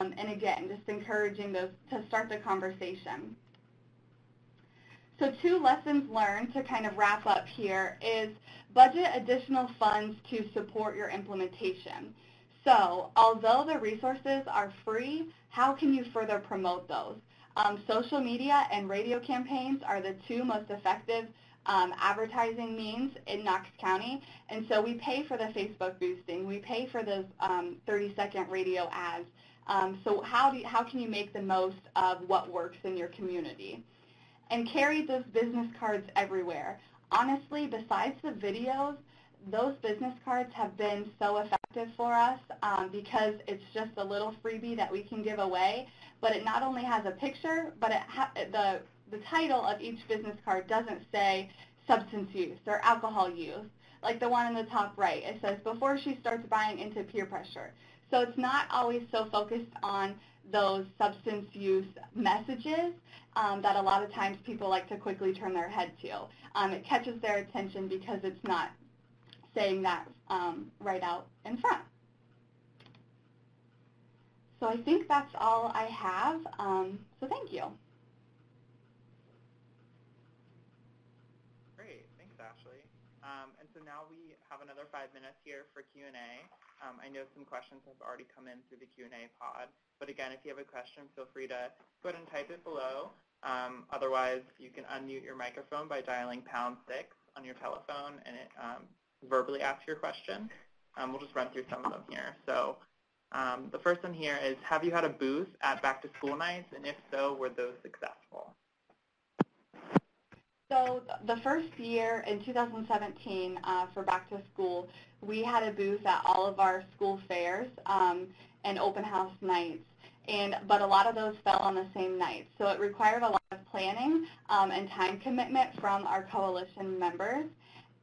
Um, and again, just encouraging those to start the conversation. So two lessons learned to kind of wrap up here is budget additional funds to support your implementation. So although the resources are free, how can you further promote those? Um, social media and radio campaigns are the two most effective um, advertising means in Knox County. And so we pay for the Facebook boosting. We pay for those 30-second um, radio ads. Um, so how, do you, how can you make the most of what works in your community? And carry those business cards everywhere. Honestly, besides the videos, those business cards have been so effective for us um, because it's just a little freebie that we can give away. but it not only has a picture, but it the the title of each business card doesn't say substance use or alcohol use. Like the one in the top right, it says before she starts buying into peer pressure. So it's not always so focused on those substance use messages um, that a lot of times people like to quickly turn their head to. Um, it catches their attention because it's not saying that um, right out in front. So I think that's all I have. Um, so thank you. Great, thanks, Ashley. Um, and so now we have another five minutes here for Q&A. Um, I know some questions have already come in through the Q&A pod, but again, if you have a question, feel free to go ahead and type it below. Um, otherwise, you can unmute your microphone by dialing pound six on your telephone and it, um, verbally ask your question. Um, we'll just run through some of them here. So um, the first one here is, have you had a booth at back to school nights? And if so, were those successful? So the first year in 2017 uh, for back to school, we had a booth at all of our school fairs um, and open house nights. And, but a lot of those fell on the same night. So it required a lot of planning um, and time commitment from our coalition members.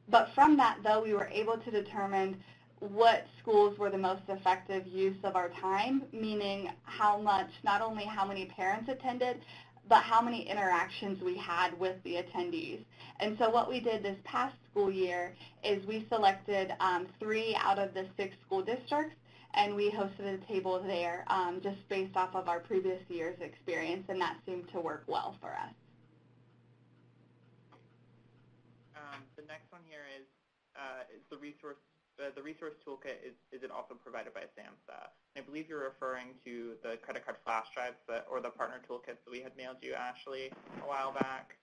But from that, though, we were able to determine what schools were the most effective use of our time, meaning how much, not only how many parents attended, but how many interactions we had with the attendees. And so what we did this past school year is we selected um, three out of the six school districts and we hosted a table there um, just based off of our previous year's experience and that seemed to work well for us. Um, the next one here is, uh, is the resource uh, the resource toolkit is, is it also provided by SAMHSA? I believe you're referring to the credit card flash drives that, or the partner toolkits that we had mailed you, Ashley, a while back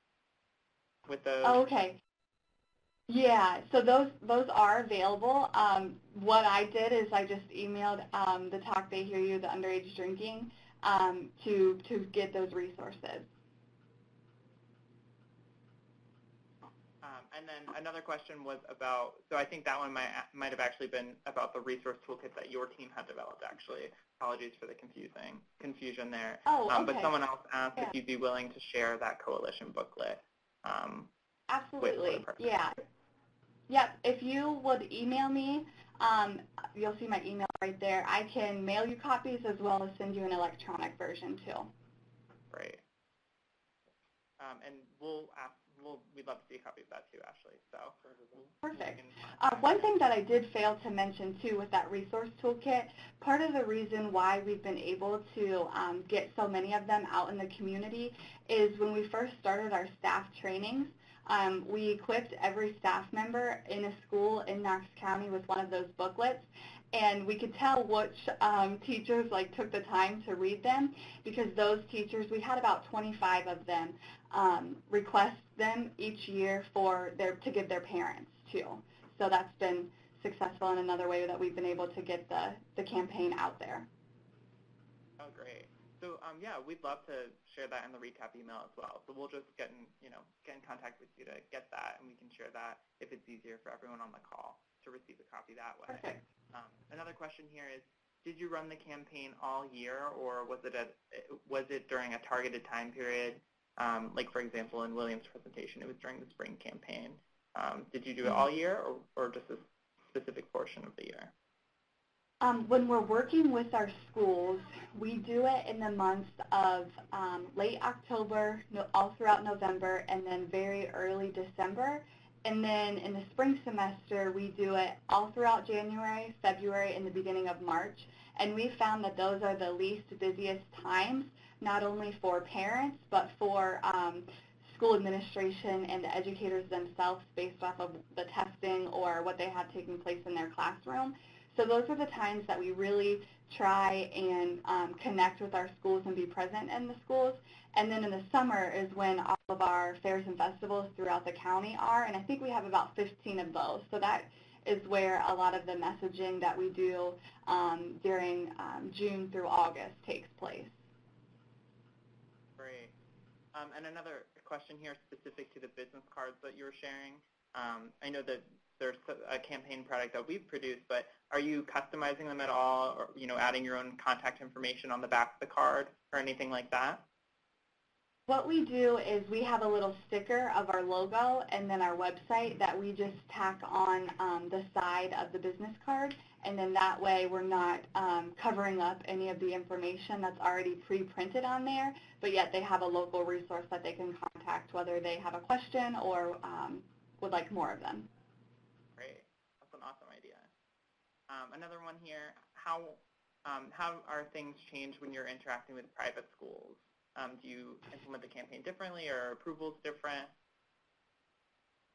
with those. Oh, okay. Yeah, so those those are available. Um, what I did is I just emailed um, the Talk They Hear You, the underage drinking, um, to to get those resources. Um, and then another question was about, so I think that one might, might have actually been about the resource toolkit that your team had developed, actually. Apologies for the confusing confusion there. Oh, okay. Um, but someone else asked yeah. if you'd be willing to share that coalition booklet. Um, Absolutely, yeah. Yep, if you would email me, um, you'll see my email right there. I can mail you copies as well as send you an electronic version too. Great. Um, and we'll ask we'll, we'd love to see a copy of that too, Ashley. So Perfect. Uh, one thing that I did fail to mention too with that resource toolkit, part of the reason why we've been able to um, get so many of them out in the community is when we first started our staff trainings, um, we equipped every staff member in a school in Knox County with one of those booklets and we could tell which um, teachers like took the time to read them because those teachers, we had about 25 of them um, request them each year for their to give their parents too. So that's been successful in another way that we've been able to get the, the campaign out there. Oh, great. So um, yeah, we'd love to share that in the recap email as well. So we'll just get in, you know, get in contact with you to get that, and we can share that if it's easier for everyone on the call to receive a copy that way. Perfect. Um, another question here is, did you run the campaign all year, or was it a, was it during a targeted time period? Um, like for example, in William's presentation, it was during the spring campaign. Um, did you do it all year, or, or just a specific portion of the year? Um, when we're working with our schools, we do it in the months of um, late October, no, all throughout November, and then very early December. And then in the spring semester, we do it all throughout January, February, and the beginning of March. And we found that those are the least busiest times, not only for parents, but for um, school administration and the educators themselves based off of the testing or what they have taking place in their classroom. So those are the times that we really try and um, connect with our schools and be present in the schools. And then in the summer is when all of our fairs and festivals throughout the county are, and I think we have about 15 of those. So that is where a lot of the messaging that we do um, during um, June through August takes place. Um, and another question here specific to the business cards that you were sharing. Um, I know that there's a campaign product that we've produced, but are you customizing them at all, or you know, adding your own contact information on the back of the card or anything like that? What we do is we have a little sticker of our logo and then our website that we just tack on um, the side of the business card. And then that way we're not um, covering up any of the information that's already pre-printed on there, but yet they have a local resource that they can contact whether they have a question or um, would like more of them. Great. That's an awesome idea. Um, another one here, how, um, how are things changed when you're interacting with private schools? Um, do you implement the campaign differently or are approvals different?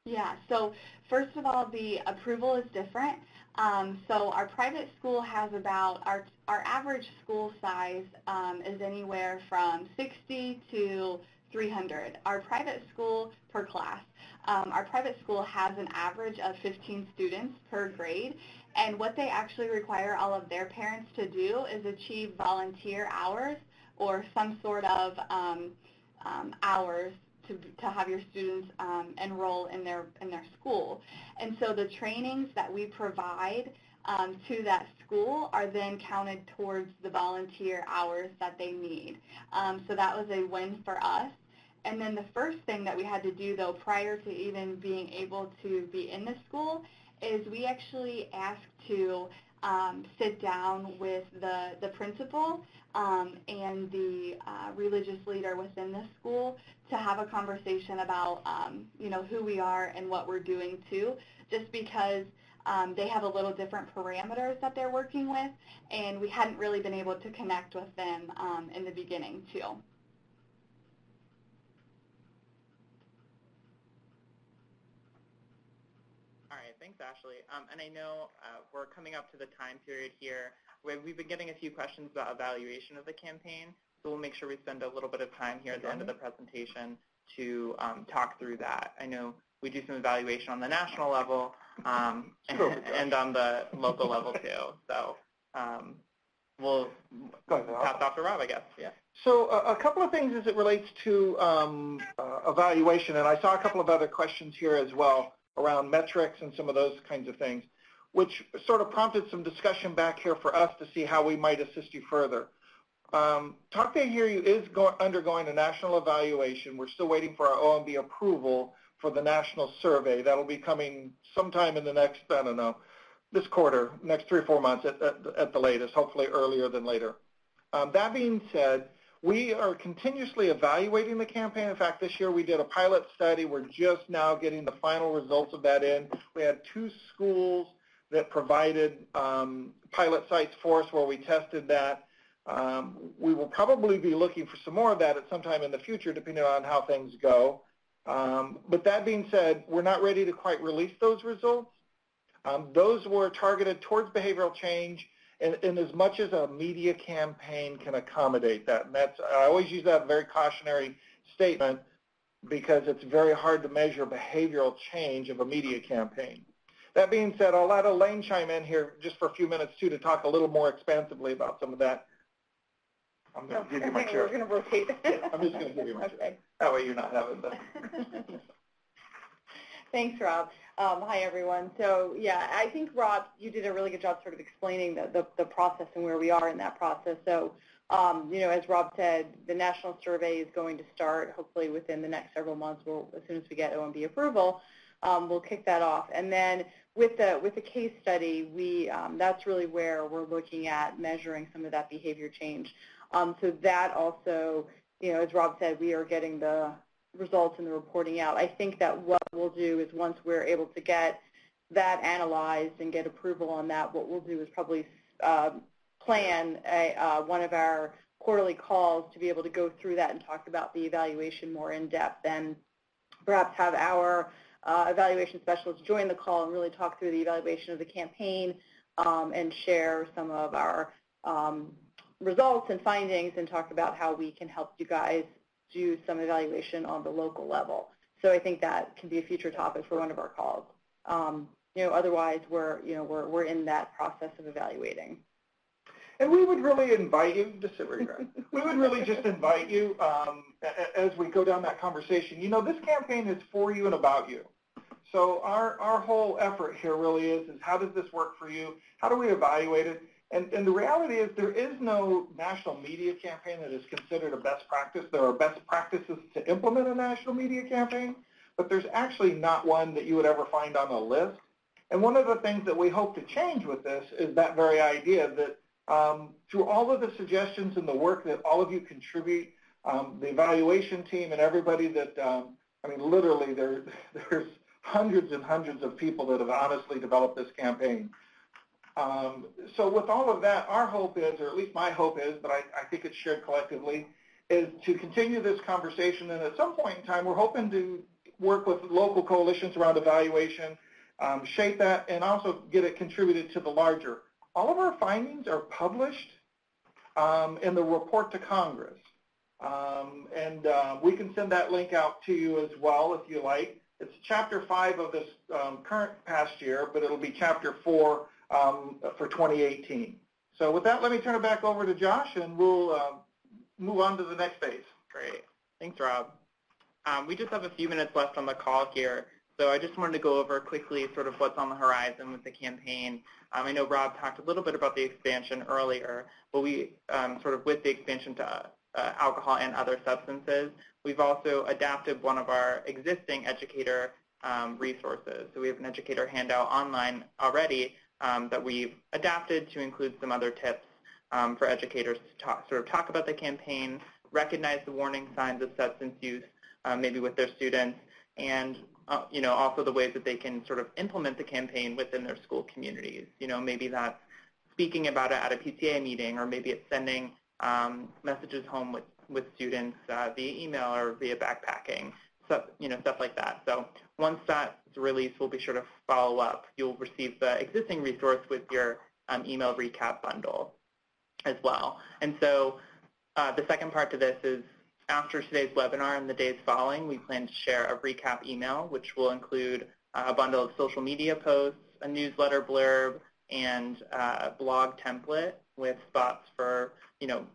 Yeah, so first of all, the approval is different. Um, so our private school has about, our, our average school size um, is anywhere from 60 to 300. Our private school per class, um, our private school has an average of 15 students per grade. And what they actually require all of their parents to do is achieve volunteer hours or some sort of um, um, hours to, to have your students um, enroll in their, in their school. And so the trainings that we provide um, to that school are then counted towards the volunteer hours that they need. Um, so that was a win for us. And then the first thing that we had to do, though, prior to even being able to be in the school, is we actually asked to um, sit down with the, the principal um, and the uh, religious leader within the school to have a conversation about, um, you know, who we are and what we're doing too, just because um, they have a little different parameters that they're working with, and we hadn't really been able to connect with them um, in the beginning too. All right, thanks, Ashley. Um, and I know uh, we're coming up to the time period here. We've been getting a few questions about evaluation of the campaign, so we'll make sure we spend a little bit of time here at the end of the presentation to um, talk through that. I know we do some evaluation on the national level um, <laughs> and, and, on the local level too. So um, we'll pass off to Rob, I guess. Yeah. So uh, a couple of things as it relates to um, uh, evaluation, and I saw a couple of other questions here as well around metrics and some of those kinds of things, which sort of prompted some discussion back here for us to see how we might assist you further. Um, Talk They Hear You is go undergoing a national evaluation. We're still waiting for our OMB approval for the national survey. That'll be coming sometime in the next, I don't know, this quarter, next three or four months at, at, at the latest, hopefully earlier than later. Um, that being said, we are continuously evaluating the campaign. In fact, this year we did a pilot study. We're just now getting the final results of that in. We had two schools that provided um, pilot sites for us where we tested that. Um, we will probably be looking for some more of that at some time in the future, depending on how things go. Um, but that being said, we're not ready to quite release those results. Um, those were targeted towards behavioral change and, and, as much as a media campaign can accommodate that. And that's, I always use that very cautionary statement because it's very hard to measure behavioral change of a media campaign. That being said, I'll let Elaine chime in here just for a few minutes too to talk a little more expansively about some of that. I'm going to give you my chair. We're going to rotate. yeah, I'm just going to give you my okay. chair. That way you're not having the... <laughs> Thanks, Rob. Um, hi, everyone. So, yeah, I think, Rob, you did a really good job sort of explaining the, the, the process and where we are in that process. So, um, you know, as Rob said, the national survey is going to start hopefully within the next several months. We'll, as soon as we get OMB approval, um, we'll kick that off. And then with the with the case study, we um, that's really where we're looking at measuring some of that behavior change. Um, so that also, you know, as Rob said, we are getting the results and the reporting out. I think that what we'll do is once we're able to get that analyzed and get approval on that, what we'll do is probably uh, plan a, uh, one of our quarterly calls to be able to go through that and talk about the evaluation more in depth and perhaps have our evaluation specialists join the call and really talk through the evaluation of the campaign um, and share some of our um, results and findings and talk about how we can help you guys do some evaluation on the local level. So I think that can be a future topic for one of our calls. Um, you know, otherwise we're, you know, we're, we're in that process of evaluating. And we would really invite you to sit. We would really just invite you um, as we go down that conversation. You know, this campaign is for you and about you. So our, our whole effort here really is, is how does this work for you? How do we evaluate it? And, and the reality is there is no national media campaign that is considered a best practice. There are best practices to implement a national media campaign, but there's actually not one that you would ever find on a list. And one of the things that we hope to change with this is that very idea that um, through all of the suggestions and the work that all of you contribute, um, the evaluation team and everybody that, um, I mean, literally there, <laughs> there's hundreds and hundreds of people that have honestly developed this campaign. Um, so with all of that, our hope is, or at least my hope is, but I, I think it's shared collectively, is to continue this conversation. And at some point in time, we're hoping to work with local coalitions around evaluation, um, shape that, and also get it contributed to the larger. All of our findings are published um, in the report to Congress. Um, and uh, we can send that link out to you as well if you like. It's chapter five of this um, current past year, but it'll be chapter four um, for 2018. So with that, let me turn it back over to Josh, and we'll uh, move on to the next phase. Great. Thanks, Rob. Um, we just have a few minutes left on the call here, so I just wanted to go over quickly sort of what's on the horizon with the campaign. Um, I know Rob talked a little bit about the expansion earlier, but we um, sort of with the expansion to uh, alcohol and other substances, we've also adapted one of our existing educator um, resources. So we have an educator handout online already um, that we've adapted to include some other tips um, for educators to talk, sort of talk about the campaign, recognize the warning signs of substance use, uh, maybe with their students, and uh, you know also the ways that they can sort of implement the campaign within their school communities. You know maybe that's speaking about it at a PTA meeting, or maybe it's sending um, messages home with with students uh, via email or via backpacking, stuff, you know stuff like that. So once that's released, we'll be sure to follow up. You'll receive the existing resource with your um, email recap bundle as well. And so uh, the second part to this is after today's webinar and the days following, we plan to share a recap email, which will include uh, a bundle of social media posts, a newsletter blurb, and uh, a blog template with spots for, you know,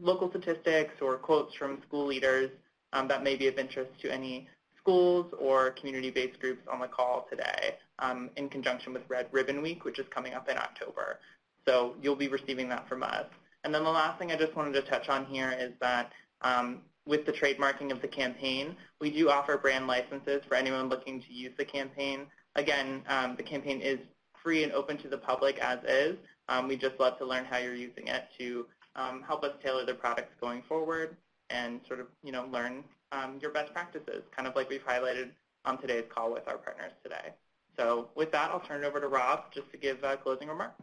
local statistics or quotes from school leaders um, that may be of interest to any schools or community-based groups on the call today um, in conjunction with Red Ribbon Week, which is coming up in October. So you'll be receiving that from us. And then the last thing I just wanted to touch on here is that um, with the trademarking of the campaign, we do offer brand licenses for anyone looking to use the campaign. Again, um, the campaign is free and open to the public as is. Um, we just love to learn how you're using it to um, help us tailor the products going forward and sort of, you know, learn um, your best practices, kind of like we've highlighted on today's call with our partners today. So with that, I'll turn it over to Rob just to give uh, closing remarks.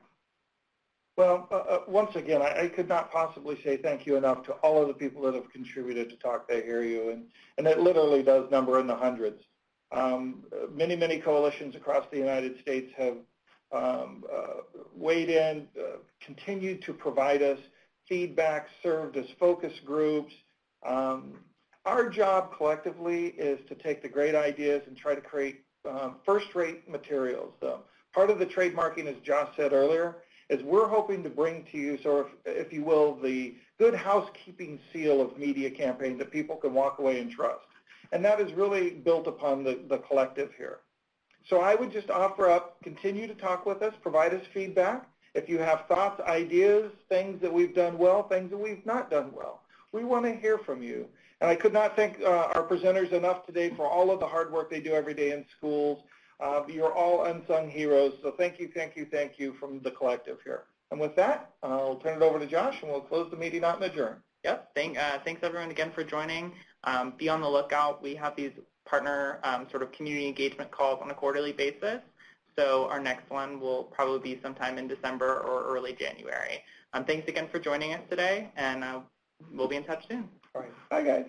Well, uh, uh, once again, I, I, could not possibly say thank you enough to all of the people that have contributed to Talk They Hear You, and, and it literally does number in the hundreds. Um, many, many coalitions across the United States have um, uh, weighed in, uh, continued to provide us feedback, served as focus groups, um, our job collectively is to take the great ideas and try to create um, first-rate materials. So part of the trademarking, as Josh said earlier, is we're hoping to bring to you, sort of, if you will, the good housekeeping seal of media campaign that people can walk away and trust. And that is really built upon the, the collective here. So I would just offer up, continue to talk with us, provide us feedback. If you have thoughts, ideas, things that we've done well, things that we've not done well, we want to hear from you. And I could not thank uh, our presenters enough today for all of the hard work they do every day in schools. Uh, you're all unsung heroes, so thank you, thank you, thank you from the collective here. And with that, I'll turn it over to Josh, and we'll close the meeting out and adjourn. Yep. Thank, uh, thanks everyone again for joining. Um, be on the lookout. We have these partner um, sort of community engagement calls on a quarterly basis. So our next one will probably be sometime in December or early January. Um, thanks again for joining us today, and uh, we'll be in touch soon. All right. Bye, guys.